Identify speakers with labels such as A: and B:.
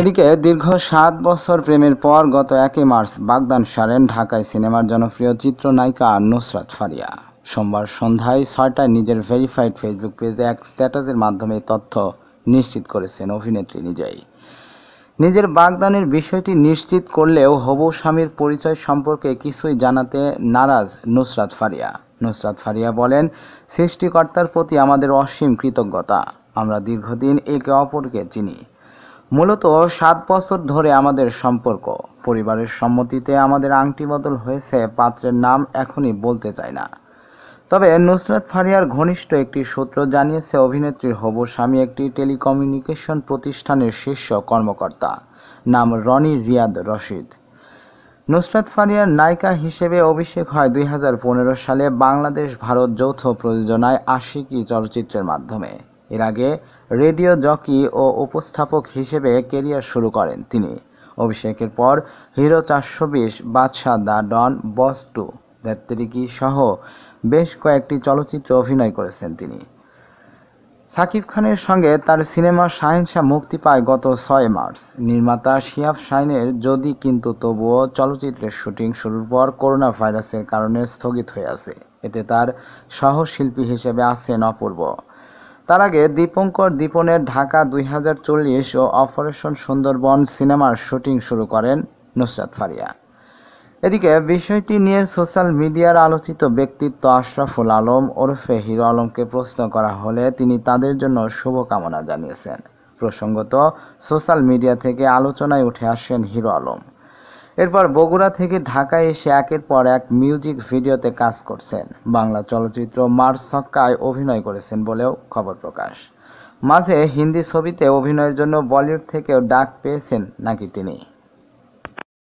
A: এদিকে দীর্ঘ সাত বছর প্রেমের পর গত একই মার্চ বাগদান সারেন ঢাকায় সিনেমার জনপ্রিয় চিত্রনায়িকা নুসরাত ফারিয়া। সোমবার সন্ধ্যায় ছয়টায় নিজের ভেরিফাইড ফেসবুক পেজে এক স্ট্যাটাসের মাধ্যমে তথ্য নিশ্চিত করেছেন অভিনেত্রী নিজেই। নিজের বাগদানের বিষয়টি নিশ্চিত করলেও হবু স্বামীর পরিচয় সম্পর্কে কিছুই জানাতে নারাজ নুসরাত ফারিয়া। নুসরাত ফারিয়া বলেন, সৃষ্টিকর্তার প্রতি আমাদের অসীম কৃতজ্ঞতা। আমরা দীর্ঘদিন একে অপরকে চিনি। মূলত সাত বছর ধরে আমাদের সম্পর্ক। পরিবারের সম্মতিতে আমাদের আংটি বদল হয়েছে, পাত্রের নাম এখনই বলতে চাই না। তবে নুসরাত ফারিয়ার ঘনিষ্ঠ একটি সূত্র জানিয়েছে অভিনেত্রীর হবু স্বামী একটি টেলিকমিউনিকেশন প্রতিষ্ঠানের শীর্ষ কর্মকর্তা। নাম রনি রিয়াদ রশিদ। নুসরাত ফারিয়ার নায়িকা হিসেবে অভিষেক হয় দুই হাজার পনেরো সালে বাংলাদেশ ভারত যৌথ প্রযোজনায় আশিকি চলচ্চিত্রের মাধ্যমে। এর আগে রেডিও জকি ও উপস্থাপক হিসেবে কেরিয়ার শুরু করেন তিনি। অভিষেকের পর হিরো চারশো বিশ, বাদশাহ দ্য ডন, বস টু দেত্রিকি সহ বেশ কয়েকটি চলচ্চিত্রে অভিনয় করেছেন তিনি। সাকিব খানের সঙ্গে তার সিনেমা শাহেনশাহ মুক্তি পায় গত ছয় মার্চ। নির্মাতা শিয়াব শাইনের যদি কিন্তু তবুও চলচ্চিত্রের শুটিং শুরুর পর করোনা ভাইরাসের কারণে স্থগিত হয়ে আছে। এতে তার সহশিল্পী হিসেবে আছেন অপূর্ব। তার আগে দীপঙ্কর দীপনের ঢাকা দুই হাজার চল্লিশ ও অপারেশন সুন্দরবন সিনেমার শুটিং শুরু করেন নুসরাত ফারিয়া। এদিকে বিষয়টি নিয়ে সোশ্যাল মিডিয়ার আলোচিত ব্যক্তিত্ব আশরাফুল আলম ওরফে হিরো আলমকে প্রশ্ন করা হলে তিনি তাদের জন্য শুভকামনা জানিয়েছেন। প্রসঙ্গত, সোশ্যাল মিডিয়া থেকে আলোচনায় উঠে আসেন হিরো আলম। এরপর বগুড়া থেকে ঢাকায় এসে একের পর এক মিউজিক ভিডিওতে কাজ করছেন। বাংলা চলচ্চিত্র মার ছক্কায় অভিনয় করেছেন বলেও খবর প্রকাশ। মাঝে হিন্দি ছবিতে অভিনয়ের জন্য বলিউড থেকেও ডাক পেয়েছেন নাকি তিনি?